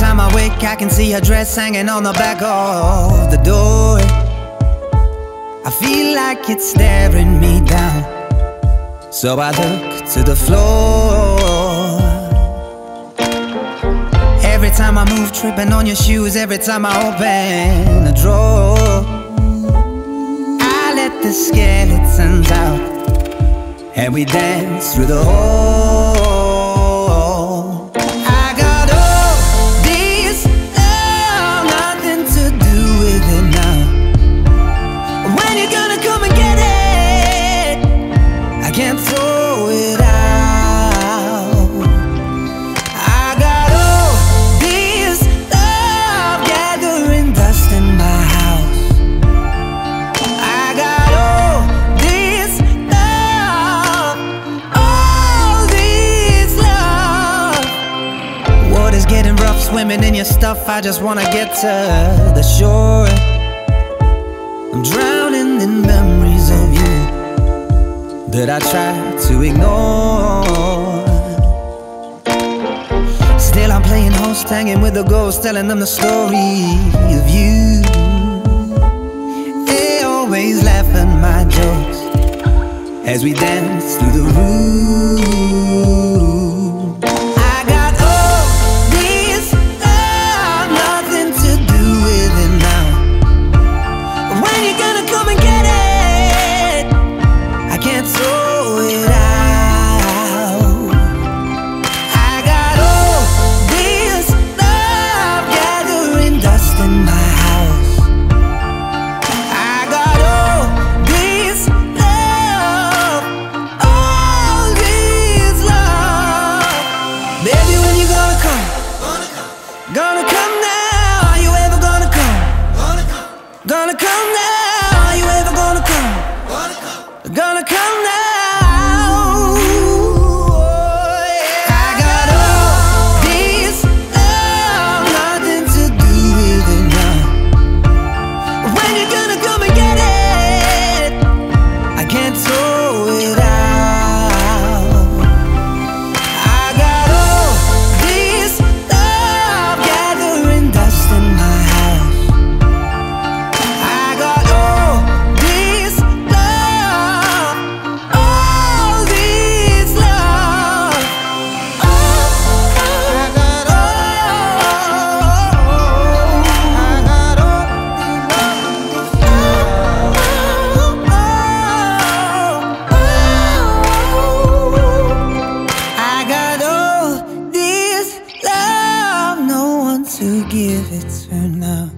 time I wake, I can see her dress hanging on the back of the door. I feel like it's staring me down. So I look to the floor. Every time I move, tripping on your shoes. Every time I open a drawer, I let the skeletons out. And we dance through the hall. Swimming in your stuff. I just wanna get to the shore. I'm drowning in memories of you that I try to ignore. Still, I'm playing host, hanging with the ghosts, telling them the story of you. They always laugh at my jokes as we dance through the room. Gonna come now. Are you ever gonna come? Gonna come now. Are you ever gonna come? Gonna come give it to now.